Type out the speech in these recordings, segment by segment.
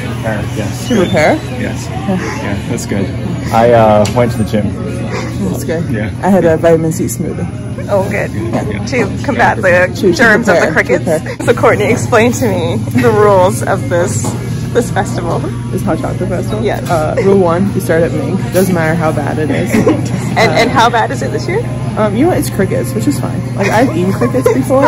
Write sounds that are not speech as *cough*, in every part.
to repair. Yes. To repair? Yes. Yeah, that's good. I uh, went to the gym. That's good. Yeah. I had a vitamin C smoothie. Oh, good. To combat the To- to germs of the crickets. So Courtney, explain to me the rules of this this festival. This hot chocolate festival? Yes. Uh, rule one, you start at mink. Doesn't matter how bad it is. *laughs* And and how bad is it this year? Um, you know what? It's crickets, which is fine. Like, I've eaten crickets before,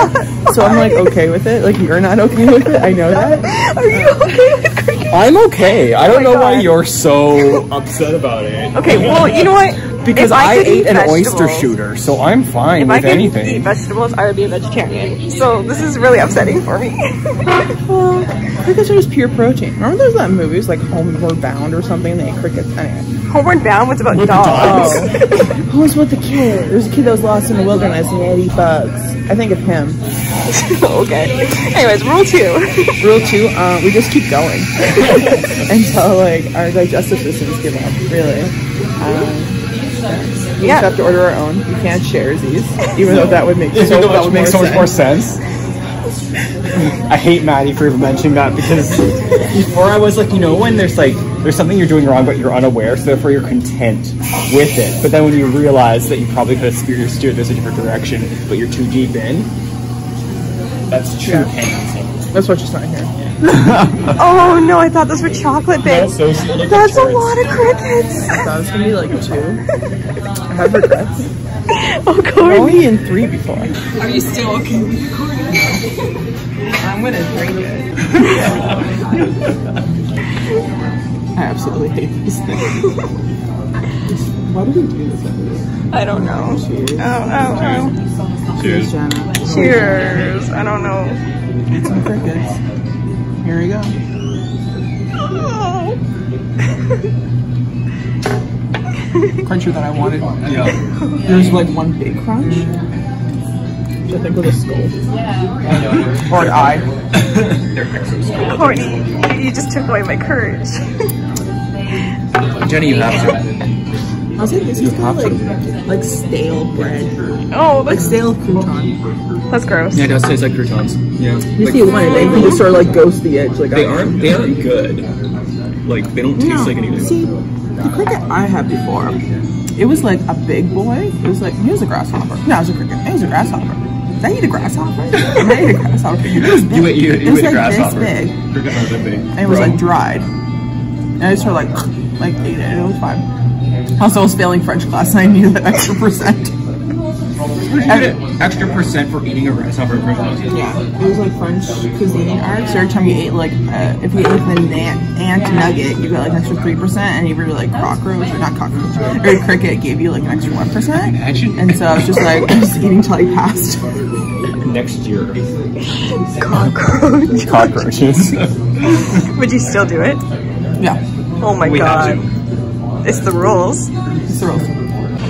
so I'm like okay with it. Like, you're not okay with it. I know that. Are you okay with crickets? I'm okay. I don't my know why you're so upset about it. Okay, well, you know what? Because If I, ate an oyster shooter, so I'm fine If with I could anything. eat vegetables, I would be a vegetarian. So this is really upsetting for me. *laughs* Well, crickets are just pure protein. Remember there's that movie, it's like Homeward Bound or something? They ate crickets. Anyway. Homeward Bound was about dogs. *laughs* *laughs* Who was with the kid? There's a kid that was lost in the wilderness and he had eat bugs. I think of him. okay. Anyways, rule two. Rule two, uh, we just keep going until like our digestive systems give up. Really. Um, we Yeah. just have to order our own. We can't share these, even though that would make so, Even much, that would make so much more sense. I hate Maddie for even mentioning that because before I was like, you know, when there's like there's something you're doing wrong but you're unaware, so therefore you're content with it. But then when you realize that you probably could have steered, steered this a different direction, but you're too deep in, that's true Yeah. pain. That's what you're saying here. *laughs* Oh no, I thought those were chocolate bits. so. That's a lot of crickets. I thought it was gonna be like two. *laughs* I have regrets. Oh, I've only eaten three before. Are you still okay with I'm gonna drink it. *laughs* I absolutely hate this thing. Why do we do this every year? I don't know. Cheers. Oh, oh, oh. Cheers. Jenna. oh. Cheers. I don't know. Eat some crickets. Here we go. *laughs* Cruncher that I wanted. Yeah. *laughs* There's like one big crunch. Which I think was a skull. *laughs* Or an eye. Courtney, you just took away my courage. Jenny, you have to. I was like, this is kind of like, like stale bread. Oh, Like stale crouton. that's gross. Yeah, it does taste like croutons. Yeah. You see one and then you just sort of like ghost the edge. Like They I- aren't. They aren't good. Like they don't taste No. like anything. See, the cricket I had before, it was like a big boy. It was like, he was a grasshopper. No, it was a cricket. It was a grasshopper. Did I eat a grasshopper? *laughs* Did I eat a grasshopper? It was big. You ate, you, it you was like grasshopper. this big. Crickets aren't that big. And it was like dried. And I just sort of like, like ate it and it was fine. Also, I was failing French class and I needed that extra percent. You get an extra percent for eating a grasshopper in Christmas. Yeah, it was like French cuisine art. So every time you ate like, uh, if you ate the na- ant nugget, you got like an extra three percent, and every like cockroach or not cockroach, every cricket gave you like an extra one percent. Imagine. And so I was just like *laughs* just eating till I passed. Next year. Cockroach. Cockroaches. *laughs* Would you still do it? Yeah, Oh my We have god. It's the rules. it's the rules.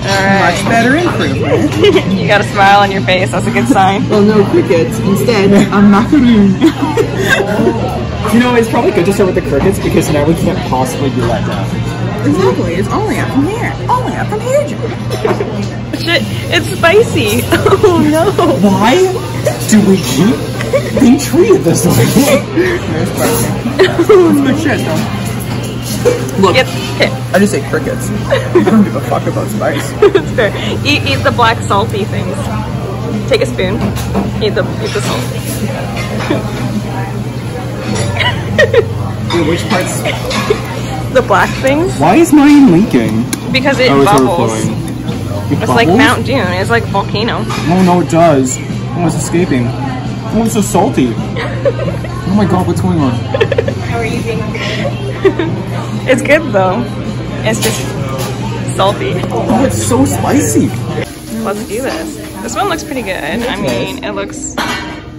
Alright. Much better improvement. *laughs* you got a smile on your face. That's a good sign. Well, no crickets. Instead, I'm not a macaroon. *laughs* you know, it's probably good to start with the crickets because now we can't possibly be let down. exactly. It's only up from here. Only up from here, Joe. Shit, it's spicy. *laughs* Oh no. Why do we keep being treated this way? There's spicy. it's good shit, though. Look, Yep. Okay. I just ate crickets. *laughs* I don't give a fuck about spice. *laughs* It's fair. Eat, eat the black salty things. Take a spoon. Eat the eat the salt. Wait, which parts? *laughs* The black things Why is mine leaking? because it Oh, it's bubbles. It It's like? Mount Doom. It's like volcano. Oh no, it does. Oh, it's escaping. Oh, it's so salty. Oh my god, what's going on? How are you doing? *laughs* it's good though. It's just salty. Oh, it's so spicy. Let's do this. This one looks pretty good. I mean, it looks.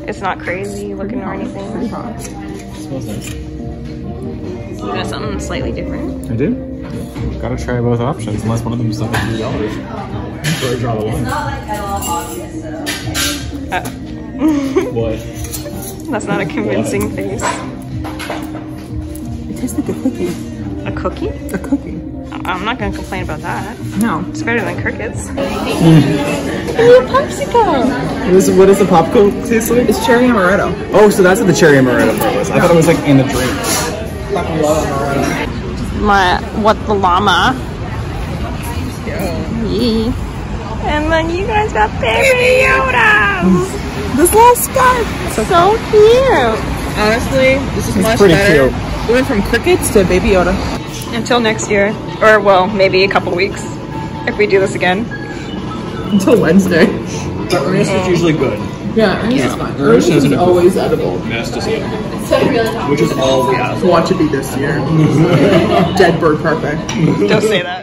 It's not crazy looking or anything. smells nice. You got something slightly different. I do. Gotta try both options, unless one of them is dollars. Where I draw the line. Uh, What? *laughs* that's not a convincing face. It tastes like a cookie. A cookie? A cookie. I'm not gonna complain about that. No. It's better than crickets. Mm. What is, what does the popcorn taste like? It's cherry amaretto. Oh, so that's what the cherry amaretto part was. I thought it was like in the drink. fucking love already. My what the llama. Yee. And then you guys got baby Yoda. This little scarf. So cute. Honestly, this is much pretty better. cute. We went from crickets to Baby Yoda. Until next year, or well, maybe a couple weeks if we do this again. Until Wednesday. But Earnest is usually good. Yeah, Earnest is fine. Earnest Earnest is isn't a- always edible. Nest is edible. Which is all we have. Watch it be this year. *laughs* Dead bird perfect. Don't say that.